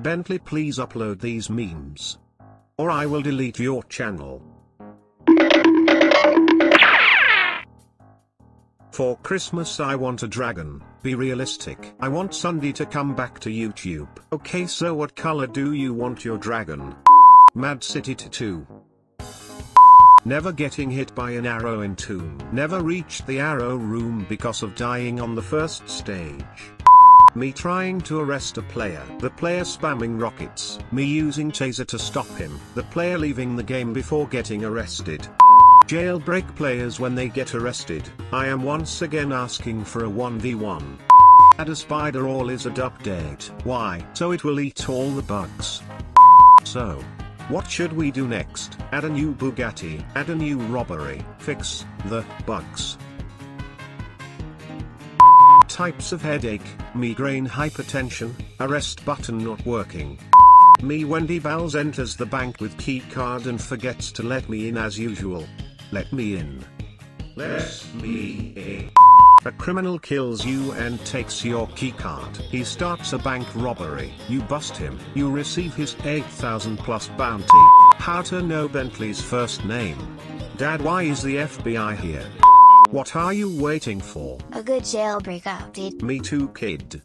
Bentley please upload these memes. Or I will delete your channel. For Christmas I want a dragon, be realistic. I want Sundy to come back to YouTube. Okay so what color do you want your dragon? Mad City Tattoo. Never getting hit by an arrow in Tomb. Never reached the arrow room because of dying on the first stage. Me trying to arrest a player. The player spamming rockets. Me using taser to stop him. The player leaving the game before getting arrested. Jailbreak players when they get arrested. I am once again asking for a 1v1. Add a spider or lizard update. Why? So it will eat all the bugs. So. What should we do next? Add a new Bugatti, add a new robbery, fix the bugs. Types of headache, migraine hypertension, arrest button not working. Me Wendy Vals enters the bank with key card and forgets to let me in as usual. Let me in. Let me in. A criminal kills you and takes your keycard. He starts a bank robbery. You bust him. You receive his 8000 plus bounty. How to know Bentley's first name? Dad why is the FBI here? What are you waiting for? A good jailbreak update. Me too kid.